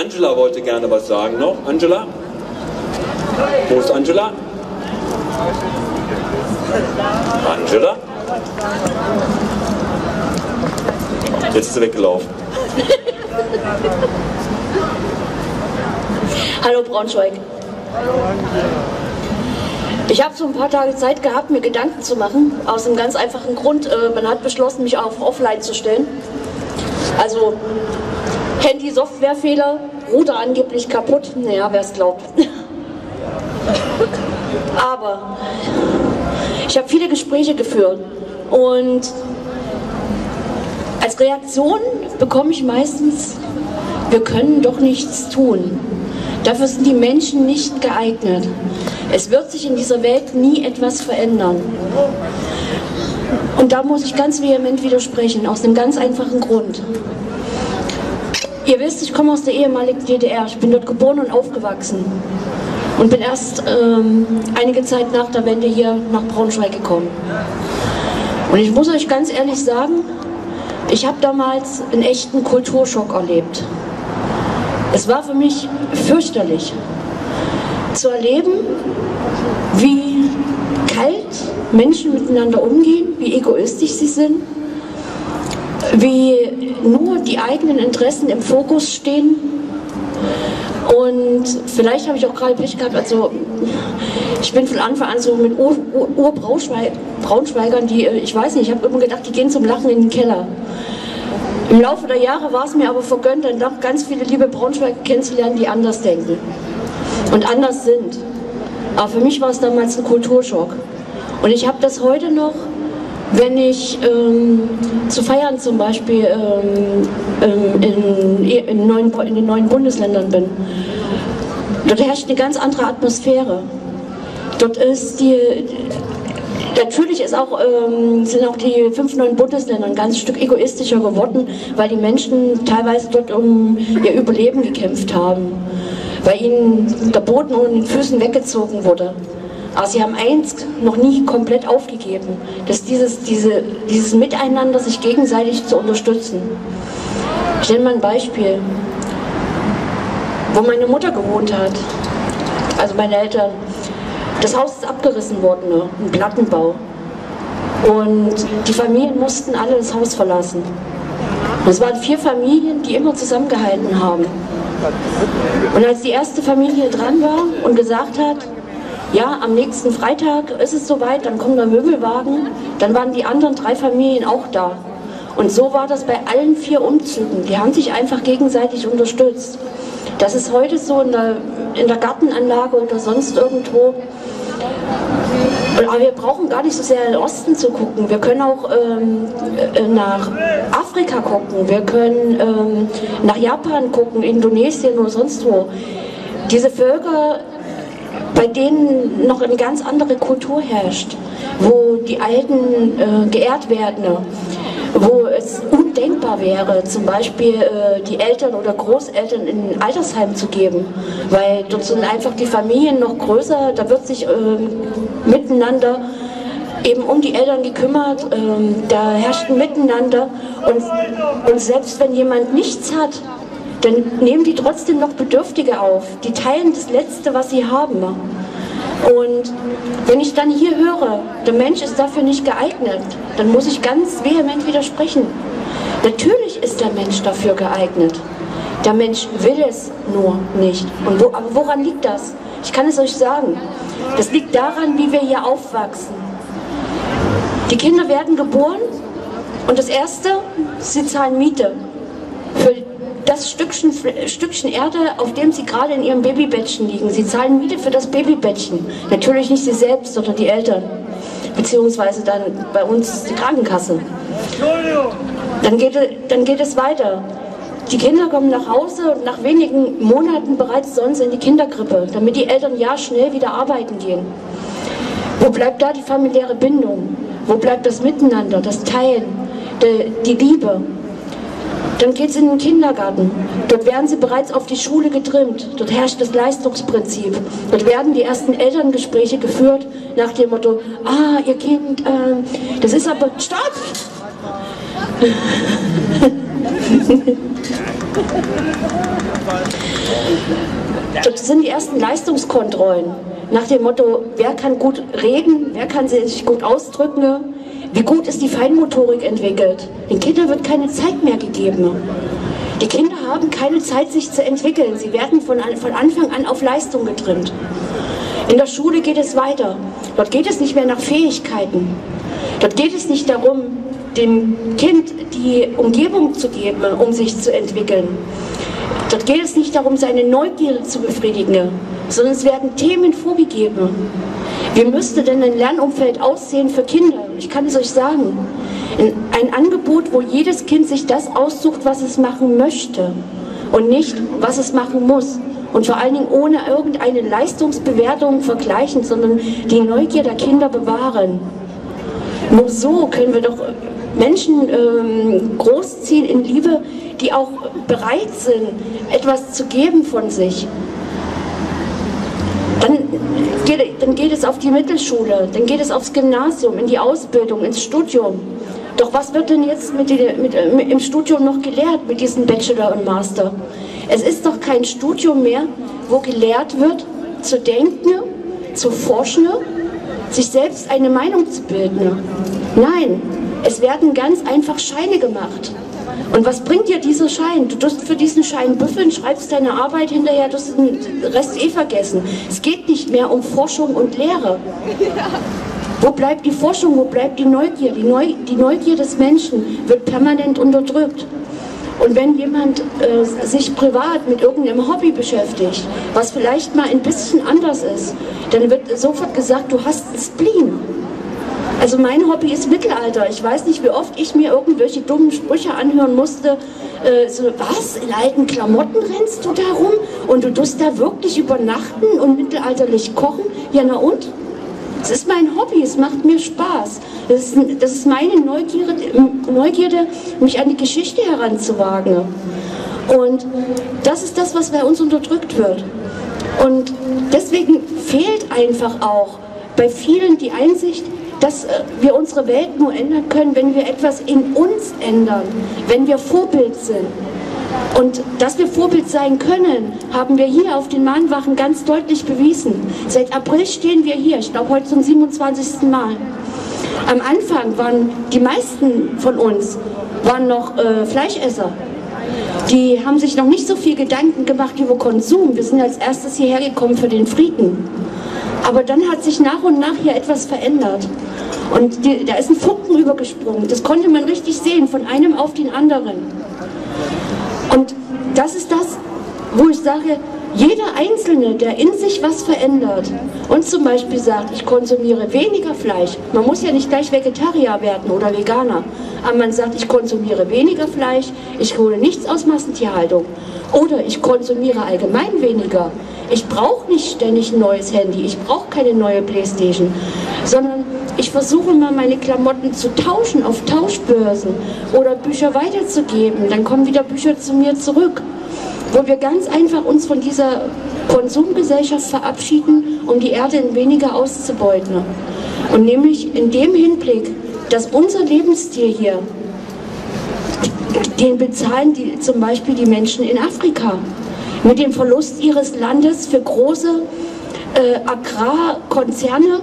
Angela wollte gerne was sagen noch. Angela? Wo ist Angela? Angela? Jetzt ist sie weggelaufen. Hallo Braunschweig. Ich habe so ein paar Tage Zeit gehabt, mir Gedanken zu machen. Aus einem ganz einfachen Grund. Äh, man hat beschlossen, mich auf Offline zu stellen. Also Handy-Softwarefehler, Router angeblich kaputt. Naja, wer es glaubt. Aber ich habe viele Gespräche geführt und als Reaktion bekomme ich meistens, wir können doch nichts tun. Dafür sind die Menschen nicht geeignet. Es wird sich in dieser Welt nie etwas verändern. Und da muss ich ganz vehement widersprechen, aus einem ganz einfachen Grund. Ihr wisst, ich komme aus der ehemaligen DDR. Ich bin dort geboren und aufgewachsen. Und bin erst ähm, einige Zeit nach der Wende hier nach Braunschweig gekommen. Und ich muss euch ganz ehrlich sagen, ich habe damals einen echten Kulturschock erlebt. Es war für mich fürchterlich zu erleben, wie kalt Menschen miteinander umgehen, wie egoistisch sie sind, wie nur die eigenen Interessen im Fokus stehen. Und vielleicht habe ich auch gerade Pech gehabt, also ich bin von Anfang an so mit Ur-Braunschweigern, die, äh, ich weiß nicht, ich habe immer gedacht, die gehen zum Lachen in den Keller. Im Laufe der Jahre war es mir aber vergönnt, dann noch ganz viele liebe Braunschweiger kennenzulernen, die anders denken und anders sind. Aber für mich war es damals ein Kulturschock. Und ich habe das heute noch, wenn ich ähm, zu feiern zum Beispiel ähm, ähm in, in, neuen, in den neuen Bundesländern bin. Dort herrscht eine ganz andere Atmosphäre. Dort ist die, Natürlich ist auch, ähm, sind auch die fünf neuen Bundesländer ein ganz Stück egoistischer geworden, weil die Menschen teilweise dort um ihr Überleben gekämpft haben, weil ihnen der Boden unter den Füßen weggezogen wurde. Aber sie haben eins noch nie komplett aufgegeben, dass dieses, diese, dieses Miteinander, sich gegenseitig zu unterstützen. Ich nenne mal ein Beispiel, wo meine Mutter gewohnt hat, also meine Eltern. Das Haus ist abgerissen worden, ne? ein Plattenbau. Und die Familien mussten alle das Haus verlassen. Es waren vier Familien, die immer zusammengehalten haben. Und als die erste Familie dran war und gesagt hat, ja, am nächsten Freitag ist es soweit, dann kommt der Möbelwagen, dann waren die anderen drei Familien auch da. Und so war das bei allen vier Umzügen. Die haben sich einfach gegenseitig unterstützt. Das ist heute so in der, in der Gartenanlage oder sonst irgendwo. Aber wir brauchen gar nicht so sehr in den Osten zu gucken. Wir können auch ähm, äh, nach Afrika gucken. Wir können ähm, nach Japan gucken, Indonesien oder sonst wo. Diese Völker, bei denen noch eine ganz andere Kultur herrscht, wo die Alten äh, geehrt werden wo es undenkbar wäre, zum Beispiel äh, die Eltern oder Großeltern in ein Altersheim zu geben, weil dort sind einfach die Familien noch größer, da wird sich äh, miteinander eben um die Eltern gekümmert, ähm, da herrscht ein Miteinander und, und selbst wenn jemand nichts hat, dann nehmen die trotzdem noch Bedürftige auf, die teilen das Letzte, was sie haben. Und wenn ich dann hier höre, der Mensch ist dafür nicht geeignet, dann muss ich ganz vehement widersprechen. Natürlich ist der Mensch dafür geeignet. Der Mensch will es nur nicht. Und wo, aber woran liegt das? Ich kann es euch sagen. Das liegt daran, wie wir hier aufwachsen. Die Kinder werden geboren und das Erste, sie zahlen Miete für das Stückchen, Stückchen Erde, auf dem sie gerade in ihrem Babybettchen liegen. Sie zahlen Miete für das Babybettchen. Natürlich nicht sie selbst, sondern die Eltern. Beziehungsweise dann bei uns die Krankenkasse. Dann geht, dann geht es weiter. Die Kinder kommen nach Hause und nach wenigen Monaten bereits sonst in die Kinderkrippe, damit die Eltern ja schnell wieder arbeiten gehen. Wo bleibt da die familiäre Bindung? Wo bleibt das Miteinander, das Teilen, die, die Liebe? Dann geht es in den Kindergarten. Dort werden sie bereits auf die Schule getrimmt. Dort herrscht das Leistungsprinzip. Dort werden die ersten Elterngespräche geführt nach dem Motto, ah, ihr Kind, äh, das ist aber... Stopp! sind die ersten Leistungskontrollen nach dem Motto, wer kann gut reden, wer kann sich gut ausdrücken, wie gut ist die Feinmotorik entwickelt. Den Kindern wird keine Zeit mehr gegeben. Die Kinder haben keine Zeit, sich zu entwickeln. Sie werden von, von Anfang an auf Leistung getrimmt. In der Schule geht es weiter. Dort geht es nicht mehr nach Fähigkeiten. Dort geht es nicht darum, dem Kind die Umgebung zu geben, um sich zu entwickeln. Dort geht es nicht darum, seine Neugierde zu befriedigen, sondern es werden Themen vorgegeben. Wie müsste denn ein Lernumfeld aussehen für Kinder? Ich kann es euch sagen. Ein Angebot, wo jedes Kind sich das aussucht, was es machen möchte und nicht, was es machen muss. Und vor allen Dingen ohne irgendeine Leistungsbewertung vergleichen, sondern die Neugier der Kinder bewahren. Nur so können wir doch Menschen ähm, großziehen in Liebe, die auch bereit sind, etwas zu geben von sich. Dann geht, dann geht es auf die Mittelschule, dann geht es aufs Gymnasium, in die Ausbildung, ins Studium. Doch was wird denn jetzt mit, mit, mit, im Studium noch gelehrt mit diesem Bachelor und Master? Es ist doch kein Studium mehr, wo gelehrt wird, zu denken, zu forschen, sich selbst eine Meinung zu bilden. Nein, es werden ganz einfach Scheine gemacht. Und was bringt dir dieser Schein? Du tust für diesen Schein büffeln, schreibst deine Arbeit hinterher, du hast den Rest eh vergessen. Es geht nicht mehr um Forschung und Lehre. Wo bleibt die Forschung? Wo bleibt die Neugier? Die, Neu die Neugier des Menschen wird permanent unterdrückt. Und wenn jemand äh, sich privat mit irgendeinem Hobby beschäftigt, was vielleicht mal ein bisschen anders ist, dann wird sofort gesagt, du hast einen Spleen. Also mein Hobby ist Mittelalter. Ich weiß nicht, wie oft ich mir irgendwelche dummen Sprüche anhören musste. Äh, so, was? In alten Klamotten rennst du da rum? Und du tust da wirklich übernachten und mittelalterlich kochen? Ja, na und? Es ist mein Hobby, es macht mir Spaß. Das ist, das ist meine Neugierde, Neugierde, mich an die Geschichte heranzuwagen. Und das ist das, was bei uns unterdrückt wird. Und deswegen fehlt einfach auch bei vielen die Einsicht, dass äh, wir unsere Welt nur ändern können, wenn wir etwas in uns ändern, wenn wir Vorbild sind. Und dass wir Vorbild sein können, haben wir hier auf den Mahnwachen ganz deutlich bewiesen. Seit April stehen wir hier, ich glaube heute zum 27. Mal. Am Anfang waren die meisten von uns waren noch äh, Fleischesser. Die haben sich noch nicht so viel Gedanken gemacht über Konsum. Wir sind als erstes hierher gekommen für den Frieden. Aber dann hat sich nach und nach hier etwas verändert. Und die, da ist ein Funken übergesprungen. Das konnte man richtig sehen, von einem auf den anderen. Und das ist das, wo ich sage, jeder Einzelne, der in sich was verändert und zum Beispiel sagt, ich konsumiere weniger Fleisch, man muss ja nicht gleich Vegetarier werden oder Veganer, aber man sagt, ich konsumiere weniger Fleisch, ich hole nichts aus Massentierhaltung oder ich konsumiere allgemein weniger. Ich brauche nicht ständig ein neues Handy, ich brauche keine neue Playstation, sondern ich versuche mal meine Klamotten zu tauschen auf Tauschbörsen oder Bücher weiterzugeben. Dann kommen wieder Bücher zu mir zurück, wo wir ganz einfach uns von dieser Konsumgesellschaft verabschieden, um die Erde weniger auszubeuten. Und nämlich in dem Hinblick, dass unser Lebensstil hier, den bezahlen die, zum Beispiel die Menschen in Afrika mit dem Verlust ihres Landes für große äh, Agrarkonzerne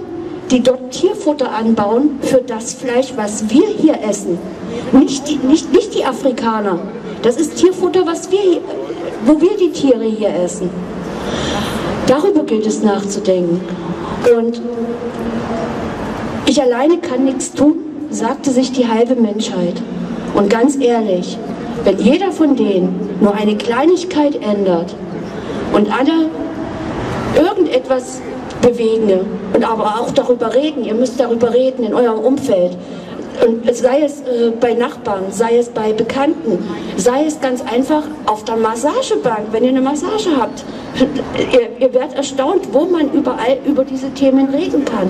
die dort Tierfutter anbauen für das Fleisch, was wir hier essen. Nicht die, nicht, nicht die Afrikaner. Das ist Tierfutter, was wir hier, wo wir die Tiere hier essen. Darüber gilt es nachzudenken. Und ich alleine kann nichts tun, sagte sich die halbe Menschheit. Und ganz ehrlich, wenn jeder von denen nur eine Kleinigkeit ändert und alle irgendetwas bewegen und aber auch darüber reden. Ihr müsst darüber reden in eurem Umfeld. Und sei es äh, bei Nachbarn, sei es bei Bekannten, sei es ganz einfach auf der Massagebank, wenn ihr eine Massage habt. Ihr, ihr werdet erstaunt, wo man überall über diese Themen reden kann.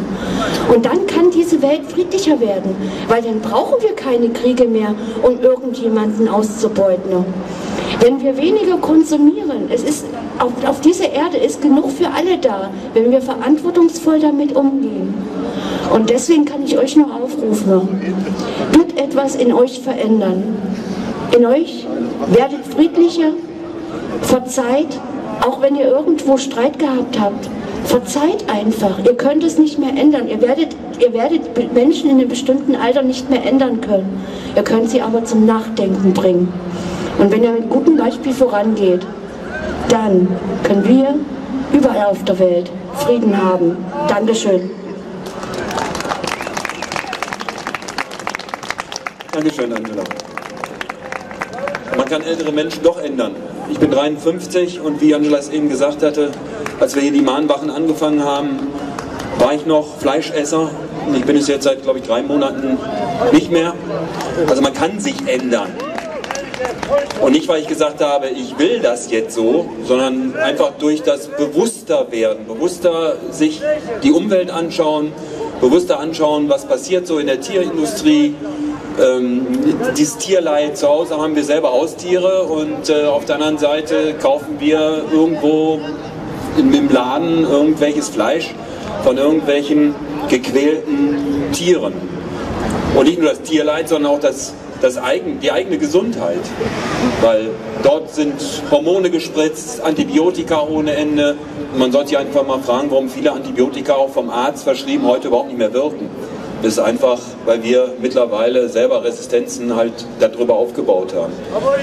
Und dann kann diese Welt friedlicher werden, weil dann brauchen wir keine Kriege mehr, um irgendjemanden auszubeuten. Wenn wir weniger konsumieren, es ist, auf, auf dieser Erde ist genug für alle da, wenn wir verantwortungsvoll damit umgehen. Und deswegen kann ich euch nur aufrufen, wird etwas in euch verändern. In euch werdet friedlicher, verzeiht, Auch wenn ihr irgendwo Streit gehabt habt, verzeiht einfach. Ihr könnt es nicht mehr ändern. Ihr werdet, ihr werdet Menschen in einem bestimmten Alter nicht mehr ändern können. Ihr könnt sie aber zum Nachdenken bringen. Und wenn ihr mit gutem Beispiel vorangeht, dann können wir überall auf der Welt Frieden haben. Dankeschön. Dankeschön, Angela. Man kann ältere Menschen doch ändern. Ich bin 53 und wie Angela es eben gesagt hatte, als wir hier die Mahnwachen angefangen haben, war ich noch Fleischesser. Ich bin es jetzt seit, glaube ich, drei Monaten nicht mehr. Also man kann sich ändern. Und nicht, weil ich gesagt habe, ich will das jetzt so, sondern einfach durch das bewusster werden, bewusster sich die Umwelt anschauen, bewusster anschauen, was passiert so in der Tierindustrie, ähm, dieses Tierleid. Zu Hause haben wir selber Haustiere und äh, auf der anderen Seite kaufen wir irgendwo im, Laden irgendwelches Fleisch von irgendwelchen gequälten Tieren. Und nicht nur das Tierleid, sondern auch das, das eigen, die eigene Gesundheit. Weil dort sind Hormone gespritzt, Antibiotika ohne Ende. Und man sollte sich einfach mal fragen, warum viele Antibiotika auch vom Arzt verschrieben heute überhaupt nicht mehr wirken. Das ist einfach, weil wir mittlerweile selber Resistenzen halt darüber aufgebaut haben. Aber!